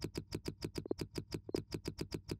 the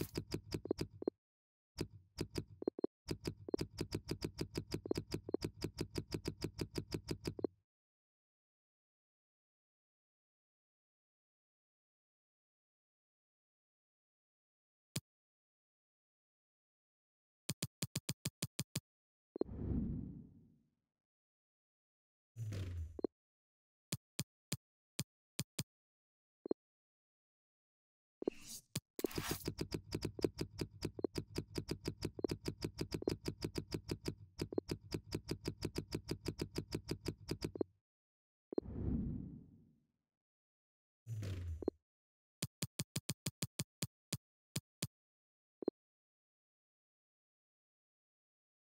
you